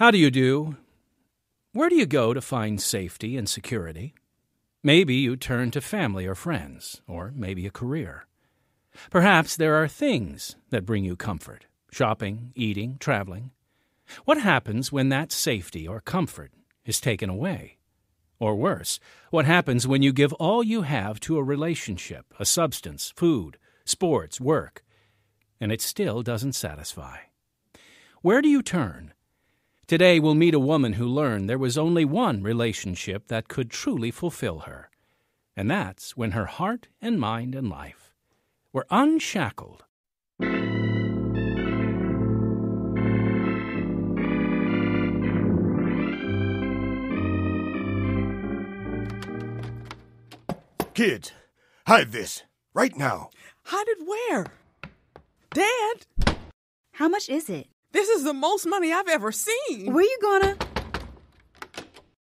How do you do? Where do you go to find safety and security? Maybe you turn to family or friends, or maybe a career. Perhaps there are things that bring you comfort shopping, eating, traveling. What happens when that safety or comfort is taken away? Or worse, what happens when you give all you have to a relationship, a substance, food, sports, work, and it still doesn't satisfy? Where do you turn? Today we'll meet a woman who learned there was only one relationship that could truly fulfill her, and that's when her heart and mind and life were unshackled. Kids, hide this right now. Hide it where? Dad, How much is it? This is the most money I've ever seen. Where you gonna?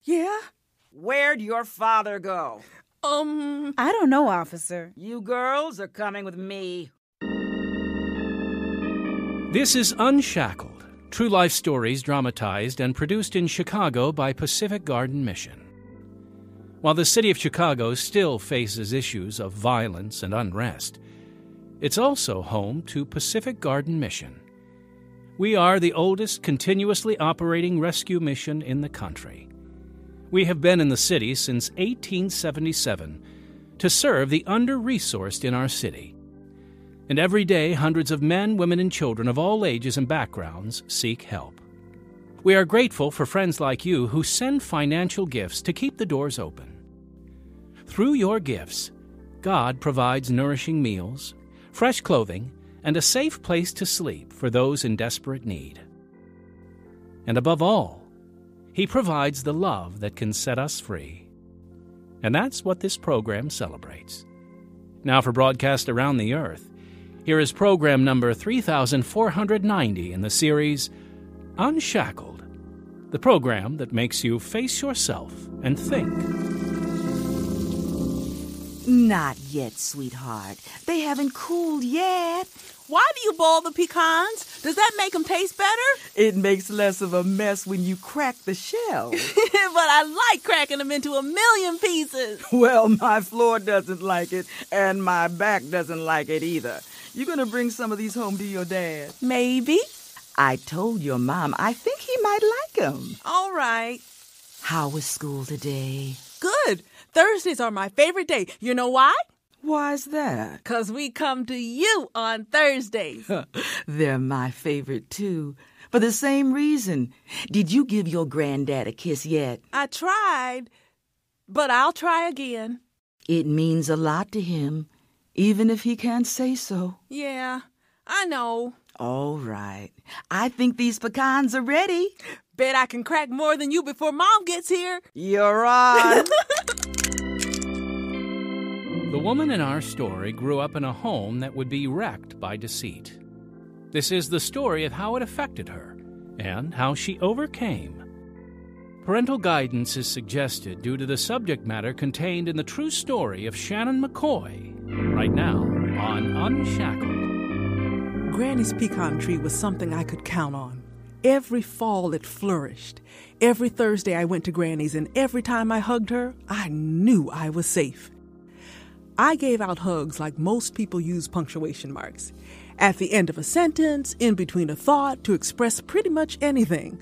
Yeah? Where'd your father go? Um, I don't know, officer. You girls are coming with me. This is Unshackled, true life stories dramatized and produced in Chicago by Pacific Garden Mission. While the city of Chicago still faces issues of violence and unrest, it's also home to Pacific Garden Mission. We are the oldest continuously operating rescue mission in the country. We have been in the city since 1877 to serve the under resourced in our city. And every day, hundreds of men, women, and children of all ages and backgrounds seek help. We are grateful for friends like you who send financial gifts to keep the doors open. Through your gifts, God provides nourishing meals, fresh clothing, and a safe place to sleep for those in desperate need. And above all, He provides the love that can set us free. And that's what this program celebrates. Now, for broadcast around the earth, here is program number 3490 in the series Unshackled, the program that makes you face yourself and think. Not yet, sweetheart. They haven't cooled yet. why do you boil the pecans? Does that make them taste better? It makes less of a mess when you crack the shell. but I like cracking them into a million pieces. well, my floor doesn't like it, and my back doesn't like it either. You're gonna bring some of these home to your dad? Maybe. I told your mom I think he might like them. All right. How was school today? Good. Thursdays are my favorite day. You know why? Why's that? Because we come to you on Thursdays. They're my favorite too. For the same reason. Did you give your granddad a kiss yet? I tried, but I'll try again. It means a lot to him, even if he can't say so. Yeah, I know. All right. I think these pecans are ready. Bet I can crack more than you before mom gets here. You're on. The woman in our story grew up in a home that would be wrecked by deceit. This is the story of how it affected her and how she overcame. Parental guidance is suggested due to the subject matter contained in the true story of Shannon McCoy, right now on Unshackled. Granny's pecan tree was something I could count on. Every fall it flourished. Every Thursday I went to Granny's, and every time I hugged her, I knew I was safe. I gave out hugs like most people use punctuation marks. At the end of a sentence, in between a thought, to express pretty much anything.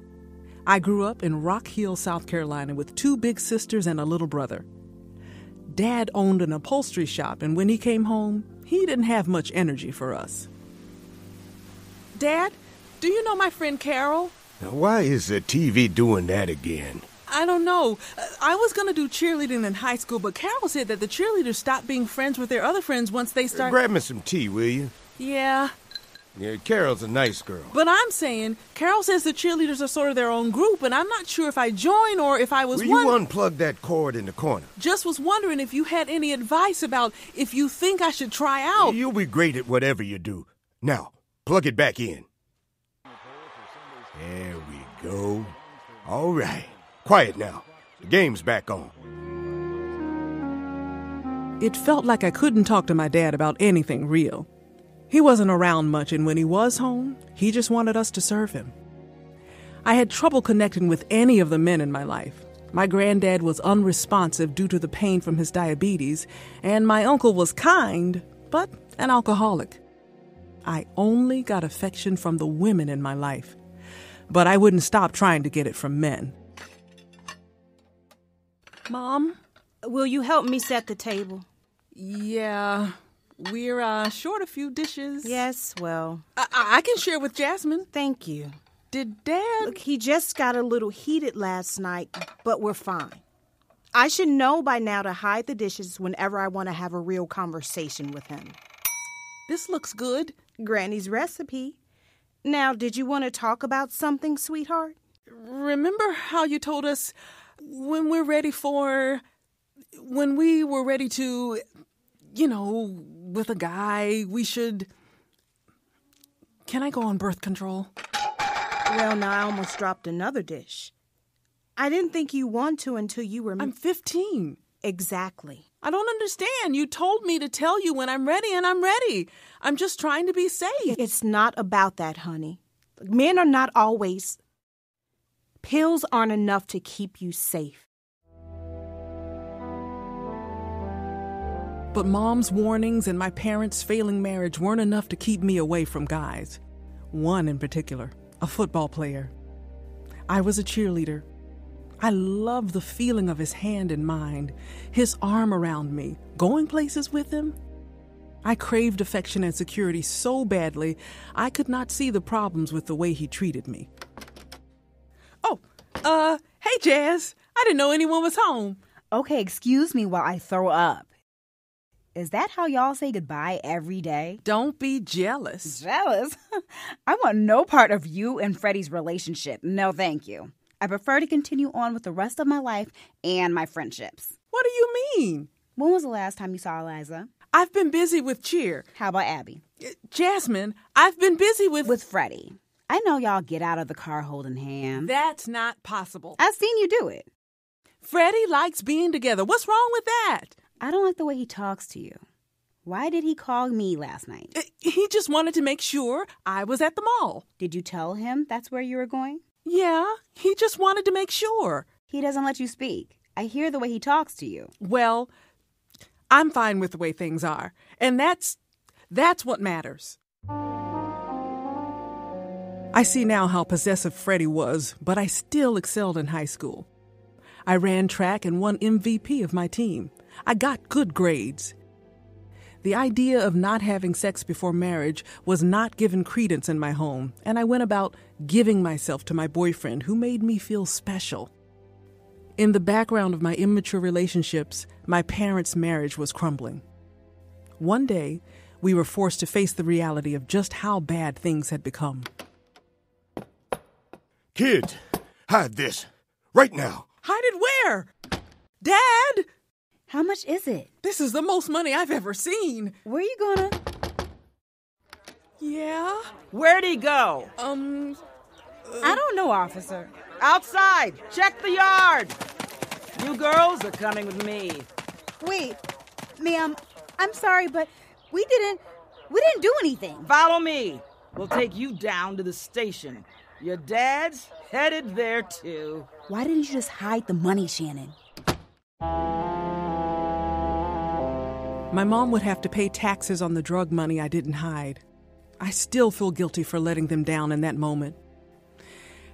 I grew up in Rock Hill, South Carolina, with two big sisters and a little brother. Dad owned an upholstery shop, and when he came home, he didn't have much energy for us. Dad, do you know my friend Carol? Now, why is the TV doing that again? I don't know. Uh, I was going to do cheerleading in high school, but Carol said that the cheerleaders stopped being friends with their other friends once they start. Grab me some tea, will you? yeah, Yeah, Carol's a nice girl. but I'm saying Carol says the cheerleaders are sort of their own group, and I'm not sure if I join or if I was Will one. you unplug that cord in the corner? Just was wondering if you had any advice about if you think I should try out. You'll be great at whatever you do. Now, plug it back in. Go. All right. Quiet now. The game's back on. It felt like I couldn't talk to my dad about anything real. He wasn't around much, and when he was home, he just wanted us to serve him. I had trouble connecting with any of the men in my life. My granddad was unresponsive due to the pain from his diabetes, and my uncle was kind, but an alcoholic. I only got affection from the women in my life, but I wouldn't stop trying to get it from men. Mom? Will you help me set the table? Yeah, we're uh, short a few dishes. Yes, well, I, I can share with Jasmine. thank you. Did Dad? Look, he just got a little heated last night, but we're fine. I should know by now to hide the dishes whenever I want to have a real conversation with him. This looks good. Granny's recipe. Now, did you want to talk about something, sweetheart? Remember how you told us when we're ready for. when we were ready to. you know, with a guy, we should. Can I go on birth control? Well, now I almost dropped another dish. I didn't think you want to until you were. I'm 15. Exactly. I don't understand. You told me to tell you when I'm ready, and I'm ready. I'm just trying to be safe. It's not about that, honey. Men are not always. Pills aren't enough to keep you safe. But mom's warnings and my parents' failing marriage weren't enough to keep me away from guys. One in particular, a football player. I was a cheerleader. I loved the feeling of his hand in mine, his arm around me, going places with him. I craved affection and security so badly, I could not see the problems with the way he treated me. Oh, uh, hey, Jazz. I didn't know anyone was home. Okay, excuse me while I throw up. Is that how y'all say goodbye every day? Don't be jealous. Jealous? I want no part of you and Freddie's relationship. No, thank you. I prefer to continue on with the rest of my life and my friendships. What do you mean? When was the last time you saw Eliza? I've been busy with cheer. How about Abby? Jasmine, I've been busy with. With Freddie. I know y'all get out of the car holding hands. That's not possible. I've seen you do it. Freddie likes being together. What's wrong with that? I don't like the way he talks to you. Why did he call me last night? Uh, He just wanted to make sure I was at the mall. Did you tell him that's where you were going? Yeah, he just wanted to make sure. He doesn't let you speak. I hear the way he talks to you. Well, I'm fine with the way things are, and that's that's what matters. I see now how possessive Freddie was, but I still excelled in high school. I ran track and won MVP of my team. I got good grades. The idea of not having sex before marriage was not given credence in my home, and I went about giving myself to my boyfriend who made me feel special. In the background of my immature relationships, my parents' marriage was crumbling. One day, we were forced to face the reality of just how bad things had become. Kids, hide this. Right now. Hide it where? Dad! How much is it? This is the most money I've ever seen. Where are you gonna? Yeah? Where'd he go? Um, I don't know, officer. Outside! Check the yard! You girls are coming with me. Wait, ma'am, I'm sorry, but we didn't. We didn't do anything. Follow me. We'll take you down to the station. Your dad's headed there too. Why didn't you just hide the money, Shannon? My mom would have to pay taxes on the drug money I didn't hide. I still feel guilty for letting them down in that moment.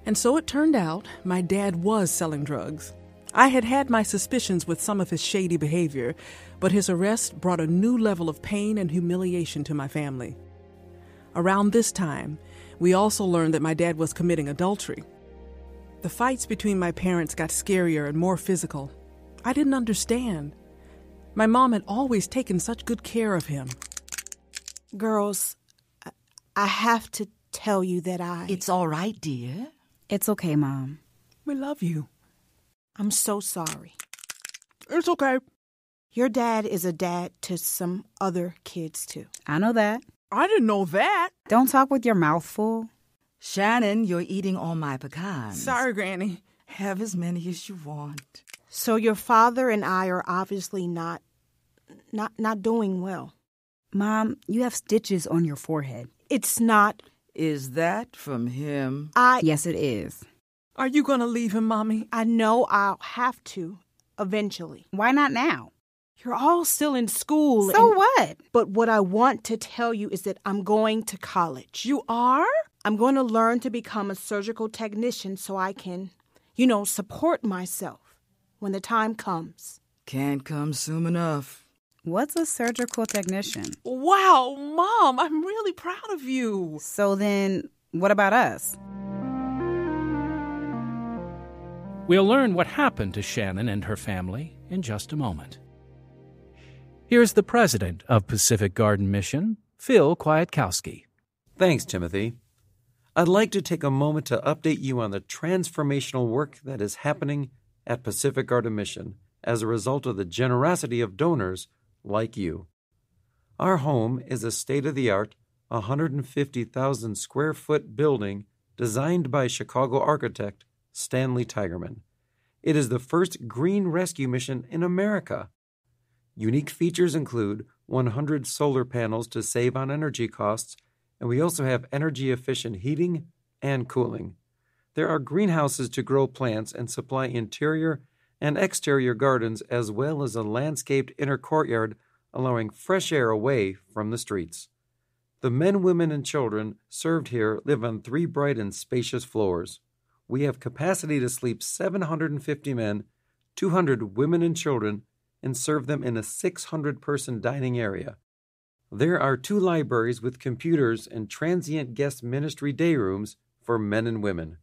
And so it turned out my dad was selling drugs. I had had my suspicions with some of his shady behavior, but his arrest brought a new level of pain and humiliation to my family. Around this time, we also learned that my dad was committing adultery. The fights between my parents got scarier and more physical. I didn't understand. My mom had always taken such good care of him. Girls, I- I have to tell you that I. It's all right, dear. It's okay, Mom. We love you. I'm so sorry. It's okay. Your dad is a dad to some other kids, too. I know that. I didn't know that. Don't talk with your mouth full. Shannon, you're eating all my pecans. Sorry, Granny. Have as many as you want. So your father and I are obviously not not not doing well. Mom, you have stitches on your forehead. It's not Is that from him? I Yes, it is. Are you going to leave him, Mommy? I know I'll have to eventually. Why not now? You're all still in school. So and- what? But what I want to tell you is that I'm going to college. You are? I'm going to learn to become a surgical technician so I can, you know, support myself when the time comes. Can't come soon enough. What's a surgical technician? Wow, Mom, I'm really proud of you. So then, what about us? We'll learn what happened to Shannon and her family in just a moment. Here's the president of Pacific Garden Mission, Phil Kwiatkowski. Thanks, Timothy. I'd like to take a moment to update you on the transformational work that is happening at Pacific Garden Mission as a result of the generosity of donors like you. Our home is a state of the art, 150,000 square foot building designed by Chicago architect Stanley Tigerman. It is the first green rescue mission in America. Unique features include 100 solar panels to save on energy costs, and we also have energy efficient heating and cooling. There are greenhouses to grow plants and supply interior and exterior gardens, as well as a landscaped inner courtyard allowing fresh air away from the streets. The men, women, and children served here live on three bright and spacious floors. We have capacity to sleep 750 men, 200 women and children, and serve them in a 600 person dining area. There are two libraries with computers and transient guest ministry day rooms for men and women.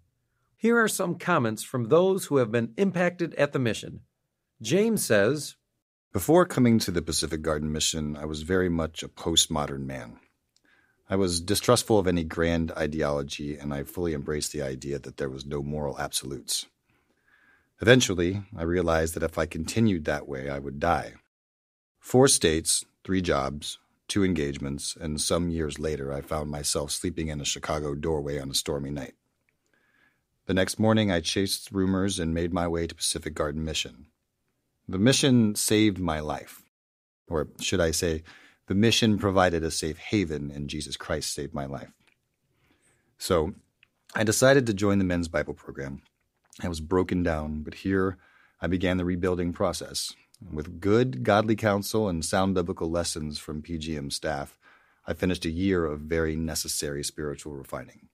Here are some comments from those who have been impacted at the mission. James says, Before coming to the Pacific Garden Mission, I was very much a postmodern man. I was distrustful of any grand ideology, and I fully embraced the idea that there was no moral absolutes. Eventually, I realized that if I continued that way, I would die. Four states, three jobs, two engagements, and some years later, I found myself sleeping in a Chicago doorway on a stormy night. The next morning, I chased rumors and made my way to Pacific Garden Mission. The mission saved my life. Or should I say, the mission provided a safe haven, and Jesus Christ saved my life. So I decided to join the men's Bible program. I was broken down, but here I began the rebuilding process. With good, godly counsel and sound biblical lessons from PGM staff, I finished a year of very necessary spiritual refining.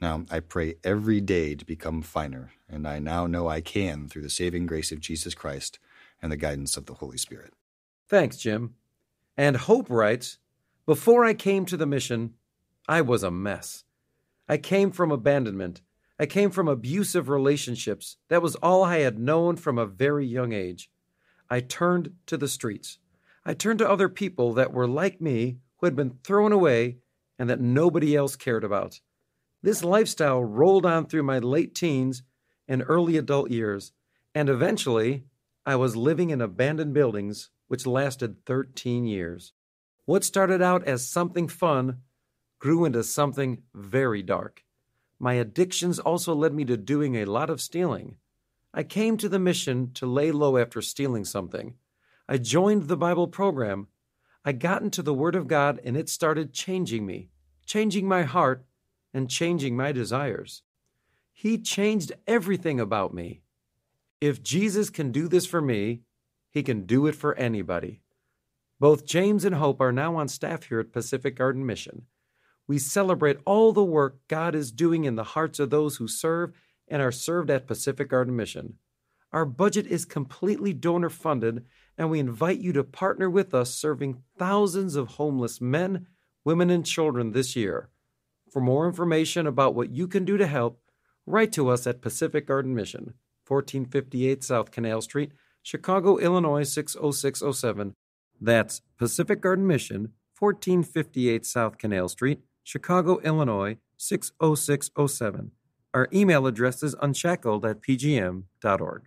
Now, I pray every day to become finer, and I now know I can through the saving grace of Jesus Christ and the guidance of the Holy Spirit. Thanks, Jim. And Hope writes Before I came to the mission, I was a mess. I came from abandonment. I came from abusive relationships. That was all I had known from a very young age. I turned to the streets. I turned to other people that were like me, who had been thrown away and that nobody else cared about. This lifestyle rolled on through my late teens and early adult years, and eventually I was living in abandoned buildings, which lasted 13 years. What started out as something fun grew into something very dark. My addictions also led me to doing a lot of stealing. I came to the mission to lay low after stealing something. I joined the Bible program. I got into the Word of God, and it started changing me, changing my heart, and changing my desires. He changed everything about me. If Jesus can do this for me, he can do it for anybody. Both James and Hope are now on staff here at Pacific Garden Mission. We celebrate all the work God is doing in the hearts of those who serve and are served at Pacific Garden Mission. Our budget is completely donor funded, and we invite you to partner with us serving thousands of homeless men, women, and children this year. For more information about what you can do to help, write to us at Pacific Garden Mission, 1458 South Canal Street, Chicago, Illinois 60607. That's Pacific Garden Mission, 1458 South Canal Street, Chicago, Illinois 60607. Our email address is unshackled at pgm.org.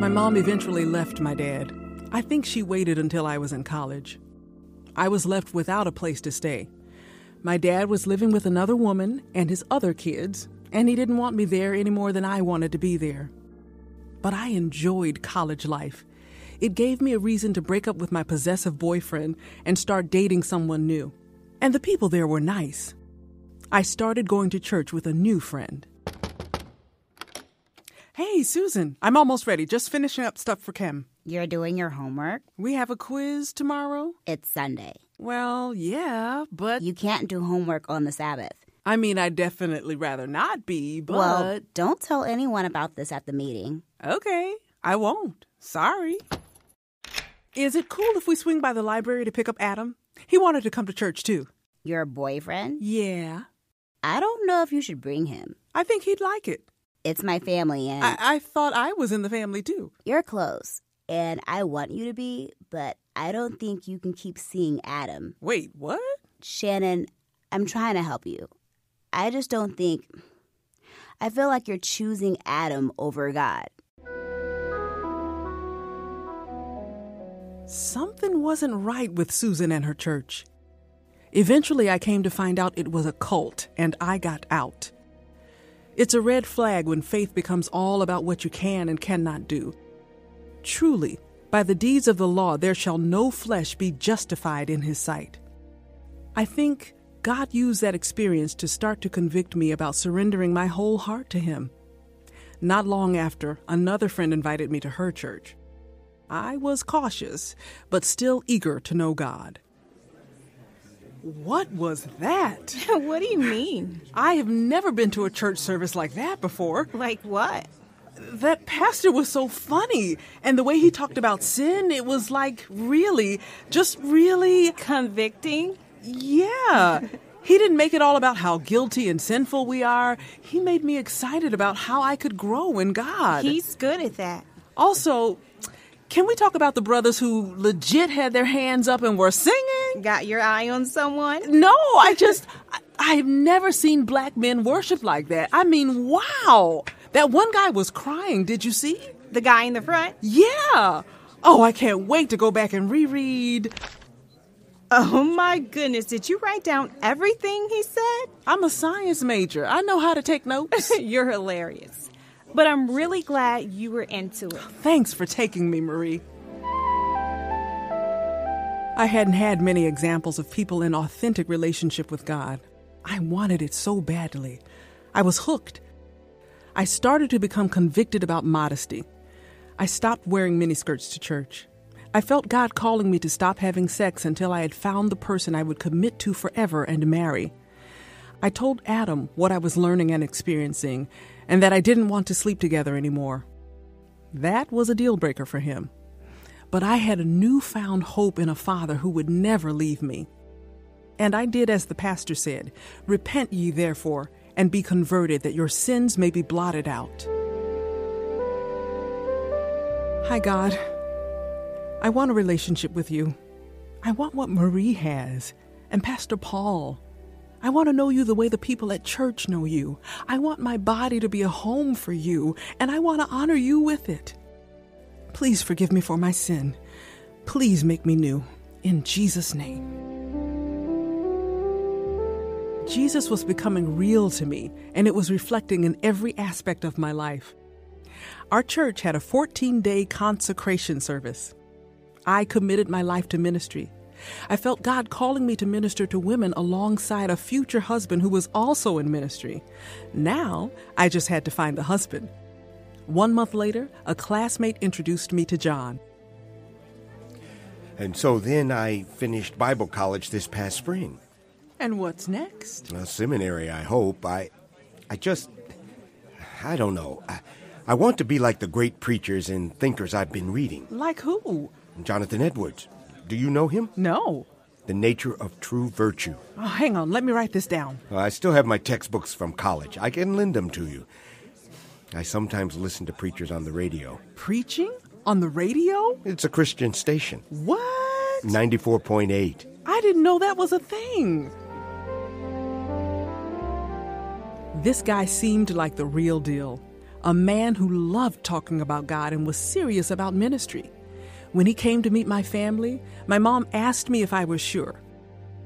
My mom eventually left my dad. I think she waited until I was in college. I was left without a place to stay. My dad was living with another woman and his other kids, and he didn't want me there any more than I wanted to be there. But I enjoyed college life. It gave me a reason to break up with my possessive boyfriend and start dating someone new. And the people there were nice. I started going to church with a new friend. Hey, Susan, I'm almost ready. Just finishing up stuff for Kim. You're doing your homework? We have a quiz tomorrow? It's Sunday. Well, yeah, but. You can't do homework on the Sabbath. I mean, I'd definitely rather not be, but. Well, don't tell anyone about this at the meeting. Okay, I won't. Sorry. Is it cool if we swing by the library to pick up Adam? He wanted to come to church too. Your boyfriend? Yeah. I don't know if you should bring him. I think he'd like it. It's my family, and. I, I thought I was in the family too. You're close, and I want you to be, but I don't think you can keep seeing Adam. Wait, what? Shannon, I'm trying to help you. I just don't think. I feel like you're choosing Adam over God. Something wasn't right with Susan and her church. Eventually, I came to find out it was a cult, and I got out. It's a red flag when faith becomes all about what you can and cannot do. Truly, by the deeds of the law, there shall no flesh be justified in his sight. I think God used that experience to start to convict me about surrendering my whole heart to Him. Not long after, another friend invited me to her church. I was cautious, but still eager to know God. What was that? what do you mean? I have never been to a church service like that before. Like what? That pastor was so funny, and the way he talked about sin, it was like really, just really convicting. Yeah. He didn't make it all about how guilty and sinful we are. He made me excited about how I could grow in God. He's good at that. Also, can we talk about the brothers who legit had their hands up and were singing? Got your eye on someone? No, I just, I, I've never seen black men worship like that. I mean, wow. That one guy was crying. Did you see? The guy in the front? Yeah. Oh, I can't wait to go back and reread. Oh my goodness, did you write down everything he said? I'm a science major. I know how to take notes. You're hilarious. But I'm really glad you were into it. Thanks for taking me, Marie. I hadn't had many examples of people in authentic relationship with God. I wanted it so badly. I was hooked. I started to become convicted about modesty. I stopped wearing miniskirts to church. I felt God calling me to stop having sex until I had found the person I would commit to forever and marry. I told Adam what I was learning and experiencing, and that I didn't want to sleep together anymore. That was a deal breaker for him. But I had a newfound hope in a father who would never leave me. And I did as the pastor said Repent ye therefore, and be converted, that your sins may be blotted out. Hi, God. I want a relationship with you. I want what Marie has and Pastor Paul. I want to know you the way the people at church know you. I want my body to be a home for you, and I want to honor you with it. Please forgive me for my sin. Please make me new. In Jesus' name. Jesus was becoming real to me, and it was reflecting in every aspect of my life. Our church had a 14 day consecration service. I committed my life to ministry. I felt God calling me to minister to women alongside a future husband who was also in ministry. Now, I just had to find the husband. One month later, a classmate introduced me to John. And so then I finished Bible college this past spring. And what's next? A seminary, I hope. I I just I don't know. I, I want to be like the great preachers and thinkers I've been reading. Like who? Jonathan Edwards. Do you know him? No. The Nature of True Virtue. Oh, hang on, let me write this down. I still have my textbooks from college. I can lend them to you. I sometimes listen to preachers on the radio. Preaching? On the radio? It's a Christian station. What? 94.8. I didn't know that was a thing. This guy seemed like the real deal. A man who loved talking about God and was serious about ministry. When he came to meet my family, my mom asked me if I was sure.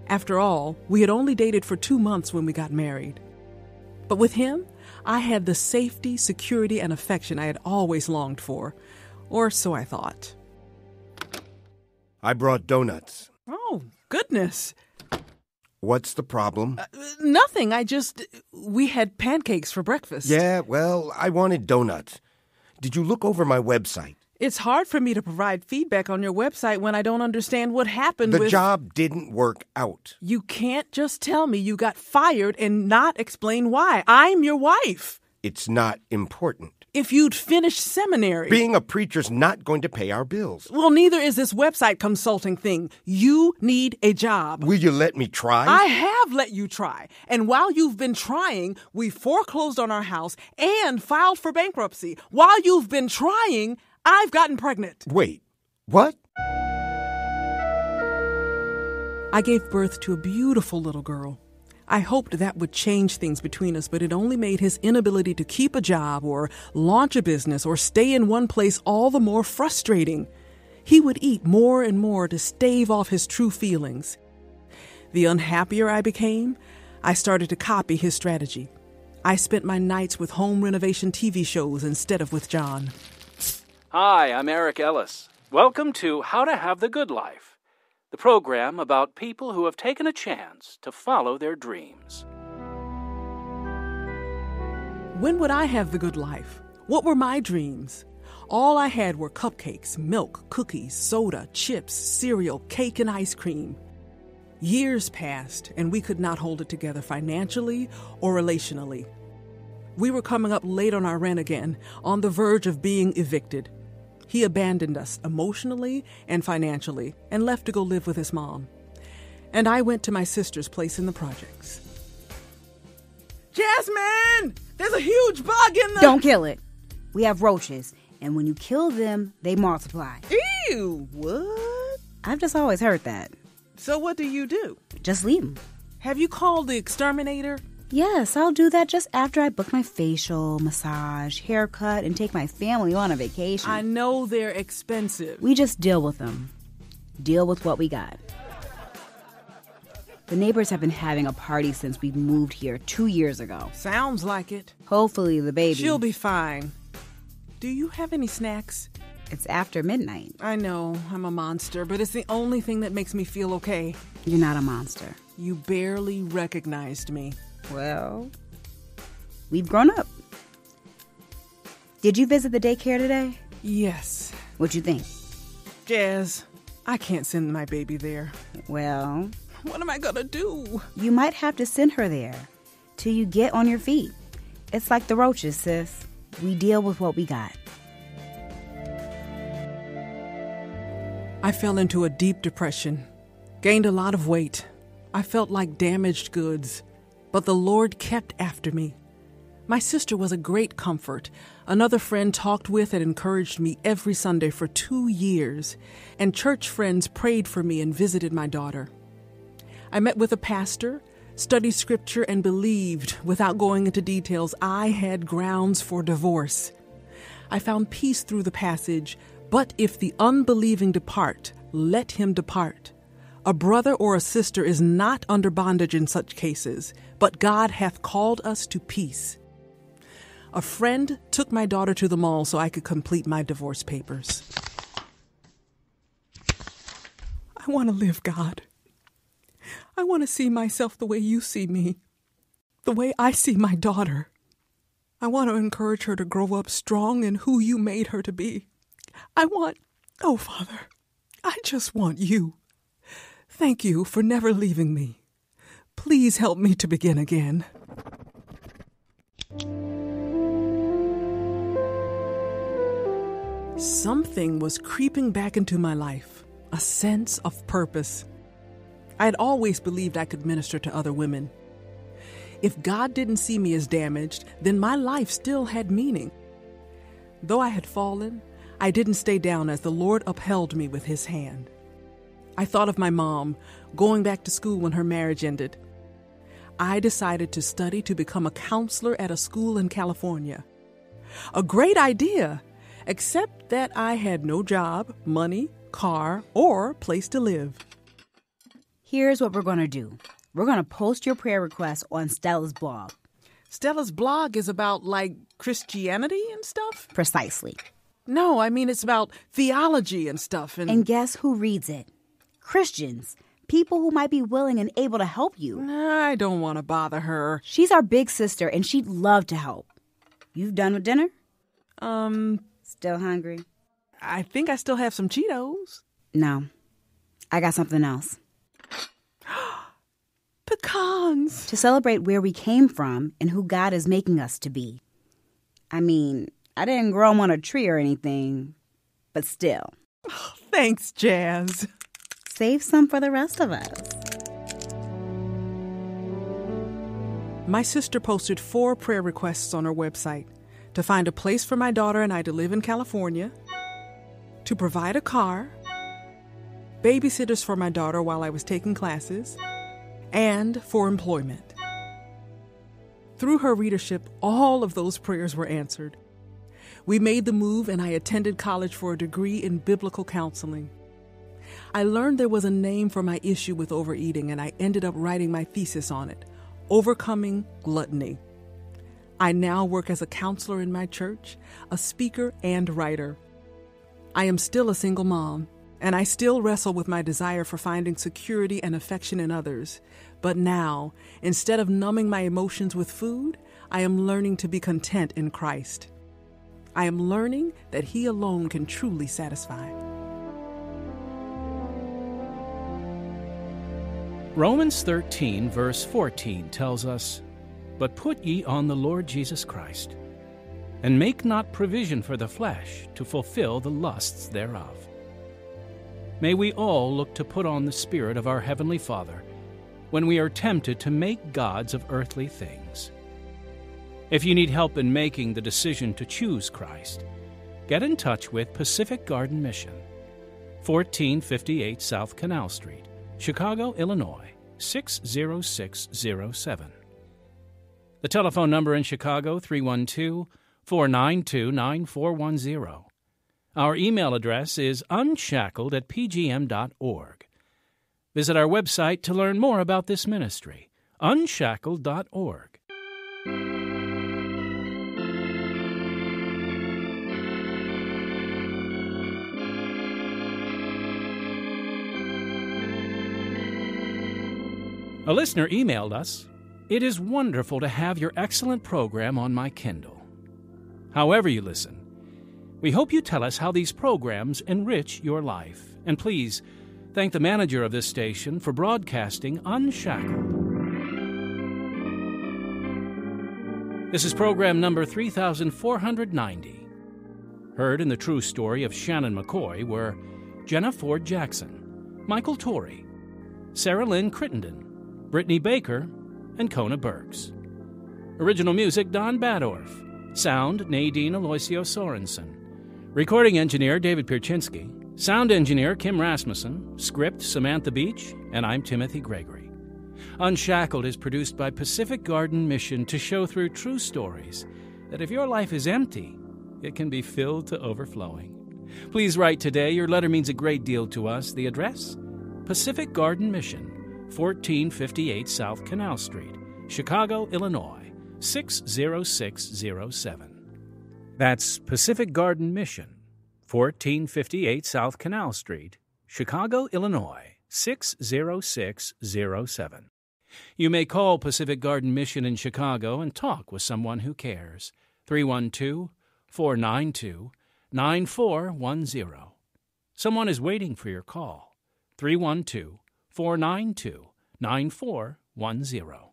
After all, we had only dated for two months when we got married. But with him, I had the safety, security, and affection I had always longed for. Or so I thought. I brought donuts. Oh, goodness. What's the problem? Uh, nothing. I just. We had pancakes for breakfast. Yeah, well, I wanted donuts. Did you look over my website? It's hard for me to provide feedback on your website when I don't understand what happened The with. job didn't work out. You can't just tell me you got fired and not explain why. I'm your wife. It's not important. If you'd finished seminary. Being a preacher's not going to pay our bills. well, neither is this website consulting thing. You need a job. Will you let me try? I have let you try. And while you've been trying, we foreclosed on our house and filed for bankruptcy. While you've been trying, I've gotten pregnant. Wait, what? I gave birth to a beautiful little girl. I hoped that would change things between us, but it only made his inability to keep a job or launch a business or stay in one place all the more frustrating. He would eat more and more to stave off his true feelings. The unhappier I became, I started to copy his strategy. I spent my nights with home renovation TV shows instead of with John. Hi, I'm Eric Ellis. Welcome to How to Have the Good Life, the program about people who have taken a chance to follow their dreams. When would I have the good life? What were my dreams? All I had were cupcakes, milk, cookies, soda, chips, cereal, cake, and ice cream. Years passed, and we could not hold it together financially or relationally. We were coming up late on our rent again, on the verge of being evicted. He abandoned us emotionally and financially and left to go live with his mom. And I went to my sister's place in the projects. Jasmine! There's a huge bug in the. Don't kill it. We have roaches, and when you kill them, they multiply. Ew! What? I've just always heard that. So what do you do? Just leave them. Have you called the exterminator? Yes, I'll do that just after I book my facial, massage, haircut, and take my family on a vacation. I know they're expensive. We just deal with them. Deal with what we got. The neighbors have been having a party since we moved here two years ago. Sounds like it. Hopefully, the baby. She'll be fine. Do you have any snacks? It's after midnight. I know, I'm a monster, but it's the only thing that makes me feel okay. You're not a monster. You barely recognized me. Well, we've grown up. Did you visit the daycare today? Yes. What'd you think? Jazz, I can't send my baby there. Well, What am I gonna do? you might have to send her there till you get on your feet. It's like the roaches, sis. We deal with what we got. I fell into a deep depression, gained a lot of weight. I felt like damaged goods, but the Lord kept after me. My sister was a great comfort. Another friend talked with and encouraged me every Sunday for two years, and church friends prayed for me and visited my daughter. I met with a pastor, studied scripture, and believed, without going into details, I had grounds for divorce. I found peace through the passage, but if the unbelieving depart, let him depart. A brother or a sister is not under bondage in such cases, but God hath called us to peace. A friend took my daughter to the mall so I could complete my divorce papers. I want to live, God. I want to see myself the way you see me, the way I see my daughter. I want to encourage her to grow up strong in who you made her to be. I want, oh, Father, I just want you. Thank you for never leaving me. Please help me to begin again. Something was creeping back into my life, a sense of purpose. I had always believed I could minister to other women. If God didn't see me as damaged, then my life still had meaning. Though I had fallen, I didn't stay down as the Lord upheld me with His hand. I thought of my mom going back to school when her marriage ended. I decided to study to become a counselor at a school in California. A great idea, except that I had no job, money, car, or place to live. Here's what we're going to do we're going to post your prayer request on Stella's blog. Stella's blog is about, like, Christianity and stuff? Precisely. No, I mean, it's about theology and stuff. And, And guess who reads it? Christians. People who might be willing and able to help you. I don't want to bother her. She's our big sister and she'd love to help. You've done with dinner? Um, Still hungry? I think I still have some Cheetos. No. I got something else. Pecans. To celebrate where we came from and who God is making us to be. I mean, I didn't grow them on a tree or anything, but still. Thanks, Jazz. Save some for the rest of us. My sister posted four prayer requests on her website to find a place for my daughter and I to live in California, to provide a car, babysitters for my daughter while I was taking classes, and for employment. Through her readership, all of those prayers were answered. We made the move, and I attended college for a degree in biblical counseling. I learned there was a name for my issue with overeating, and I ended up writing my thesis on it Overcoming Gluttony. I now work as a counselor in my church, a speaker, and writer. I am still a single mom, and I still wrestle with my desire for finding security and affection in others. But now, instead of numbing my emotions with food, I am learning to be content in Christ. I am learning that He alone can truly satisfy. Romans 13, verse 14 tells us, But put ye on the Lord Jesus Christ, and make not provision for the flesh to fulfill the lusts thereof. May we all look to put on the Spirit of our Heavenly Father when we are tempted to make gods of earthly things. If you need help in making the decision to choose Christ, get in touch with Pacific Garden Mission, 1458 South Canal Street, Chicago, Illinois 60607. The telephone number in Chicago 312 492 9410. Our email address is unshackled at pgm.org. Visit our website to learn more about this ministry, unshackled.org. A listener emailed us It is wonderful to have your excellent program on my Kindle. However, you listen, we hope you tell us how these programs enrich your life. And please thank the manager of this station for broadcasting Unshackled. This is program number 3490. Heard in the true story of Shannon McCoy were Jenna Ford Jackson, Michael Torrey, Sarah Lynn Crittenden, Brittany Baker, and Kona Burks. Original music Don Badorf. Sound Nadine Aloisio Sorensen. Recording engineer David Pierczynski. Sound engineer Kim Rasmussen. Script Samantha Beach. And I'm Timothy Gregory. Unshackled is produced by Pacific Garden Mission to show through true stories that if your life is empty, it can be filled to overflowing. Please write today. Your letter means a great deal to us. The address? Pacific Garden Mission. 1458 South Canal Street, Chicago, Illinois 60607. That's Pacific Garden Mission, 1458 South Canal Street, Chicago, Illinois 60607. You may call Pacific Garden Mission in Chicago and talk with someone who cares. 312 492 9410. Someone is waiting for your call. 312 492 9410.